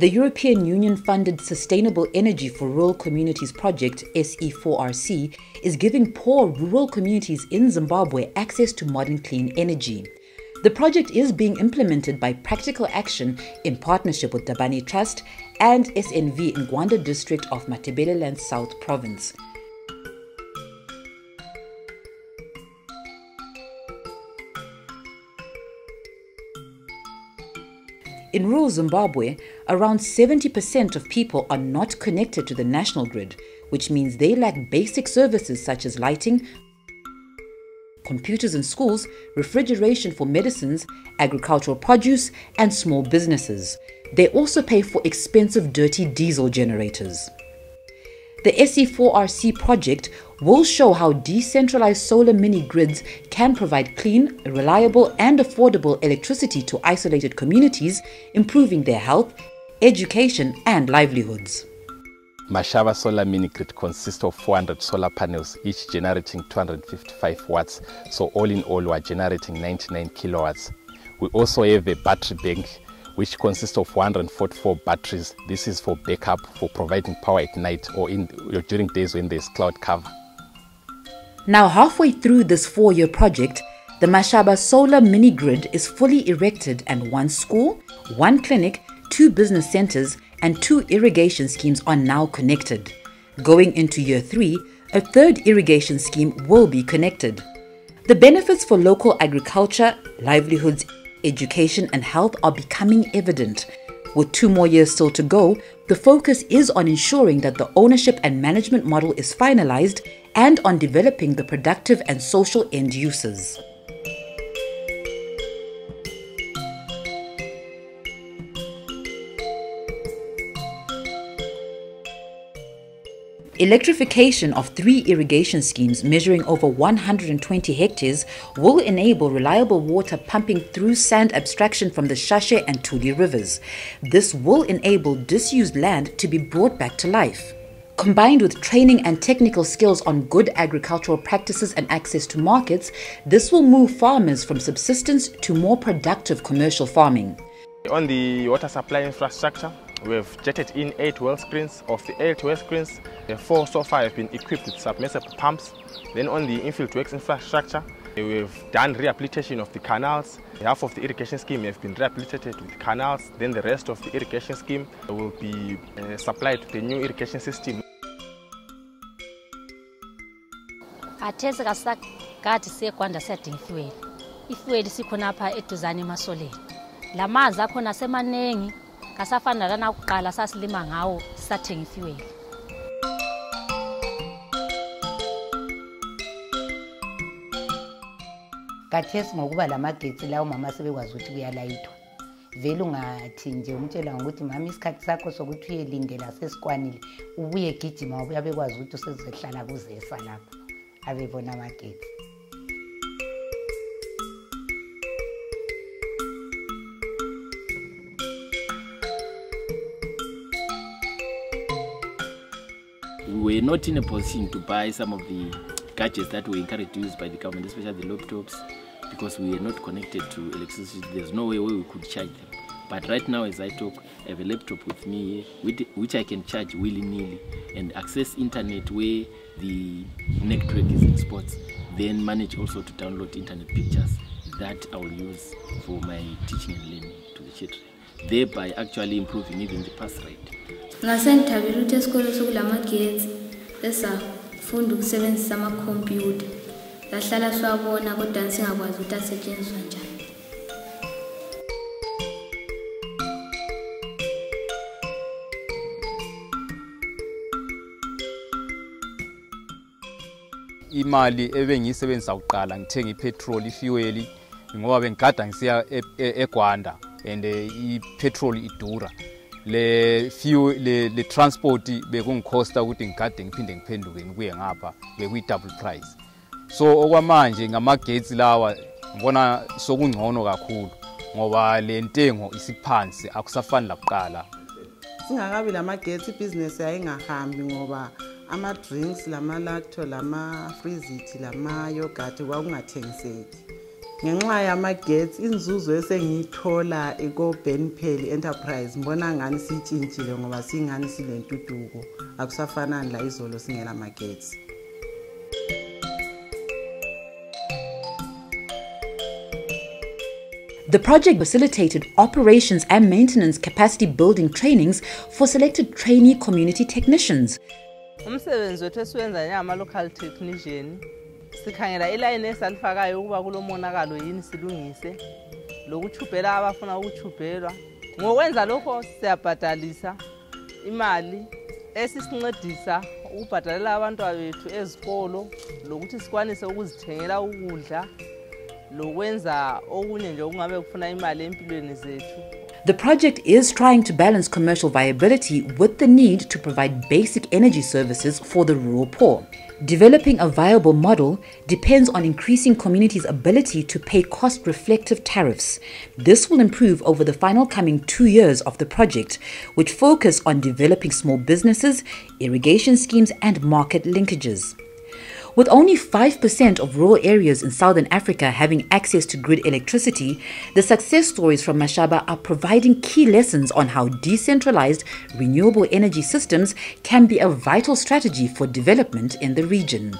The European Union funded Sustainable Energy for Rural Communities project, SE4RC, is giving poor rural communities in Zimbabwe access to modern clean energy. The project is being implemented by Practical Action in partnership with Dabane Trust and SNV in Gwanda district of Matabeleland South Province. In rural Zimbabwe, around 70% of people are not connected to the national grid, which means they lack basic services such as lighting, computers in schools, refrigeration for medicines, agricultural produce, and small businesses. They also pay for expensive dirty diesel generators. The SE4RC project will show how decentralized solar mini grids can provide clean, reliable, and affordable electricity to isolated communities, improving their health, education, and livelihoods. Mashaba solar mini grid consists of 400 solar panels, each generating 255 watts. So all in all, we're generating 99 kilowatts. We also have a battery bank which consists of 144 batteries. This is for backup, for providing power at night or in during days when there's cloud cover. Now, halfway through this four year project, the Mashaba solar mini grid is fully erected and one school, one clinic, two business centers, and two irrigation schemes are now connected. Going into year three, a third irrigation scheme will be connected. The benefits for local agriculture, livelihoods, education, and health are becoming evident. With two more years still to go, the focus is on ensuring that the ownership and management model is finalized and on developing the productive and social end uses. Electrification of three irrigation schemes measuring over 120 hectares will enable reliable water pumping through sand abstraction from the Shashe and Tuli rivers. This will enable disused land to be brought back to life. Combined with training and technical skills on good agricultural practices and access to markets, this will move farmers from subsistence to more productive commercial farming. On the water supply infrastructure, We've jetted in eight well screens. Of the eight well screens, four so far have been equipped with submersible pumps. Then on the infield works infrastructure, we've done rehabilitation of the canals. Half of the irrigation scheme have been rehabilitated with canals. Then the rest of the irrigation scheme will be uh, supplied to the new irrigation system. athesi kasakade siyekwanda siyadinga ifuweli ifuweli sikhonapha eduzane emasoleni la akhona semaningi kasafani nalana kuqala sasilima ngawo sisathenga ifuweli kathesi ngokuba lamagetsi lawo mama sebekwazi ukuthi kuyalayithwa. Vele ungathi nje umtshela ngokuthi mama isikhathi sakho sokuthi uyelindela sesikwanile ubuye gijima ubuya bekwazi ukuthi usezohlala kuzesa lapho abebona amagetsi. We were not in a position to buy some of the gadgets that were encouraged to use by the government, especially the laptops, because we were not connected to electricity. There's no way we could charge them. But right now, as I talk, I have a laptop with me which I can charge willy-nilly and access internet where the network is in spots. Then manage also to download internet pictures that I will use for my teaching and learning to the children, thereby actually improving even the pass rate. Ngase ngithabela ukuthi esikole sokulamagetsi esafunda ukusebenzisa amakhompyutha. Lahlala siwabona kodwa singakwazi ukuthi asetshenziswa njani. Imali ebengiyisebenzisa kuqala ngithenga ipetrol ifuel ngoba bengigada ngisiya eGwanda and ipetrol idura. Le fuel le, le transport bekungikhosta ukuthi ngigade ngiphinde ngiphenduke ngibuye ngapha bekuyi double price. So okwamanje ngamagetsi lawa ngibona sokungcono kakhulu ngoba le ntengo isiphansi akusafani lakuqala singakabi lamagetsi ibhizinesi yayingahambi ngoba ama-drinks lama-lacto lama-friziti lama-yogurt kwakungathengiseki ngenxa yamagetsi inzuzo esengiyithola ko-benpel enterprise mbona ngani siyitshintshile ngoba singani silentuduko akusafanani la izolo singela magetsi The project facilitated operations and maintenance capacity building trainings for selected trainee community technicians. umsebenzi wethu esiwenza njengama-local technician sikhangela ilayini esalifakayo ukuba kulo monakalo yini silungise. Lokuchubhela abafuna ukuchubhelwa ngokwenza lokho siyabhadalisa imali esisincedisa ukubhadalela abantwana bethu ezikolo lokuthi sikwanise ukuzithengela ukudla lokwenza okunye nje okungabe kufuna imali empilweni zethu. The project is trying to balance commercial viability with the need to provide basic energy services for the rural poor. Developing a viable model depends on increasing communities' ability to pay cost reflective tariffs. This will improve over the final coming two years of the project, which focus on developing small businesses, irrigation schemes, and market linkages. With only 5% of rural areas in southern Africa having access to grid electricity, the success stories from Mashaba are providing key lessons on how decentralized renewable energy systems can be a vital strategy for development in the region.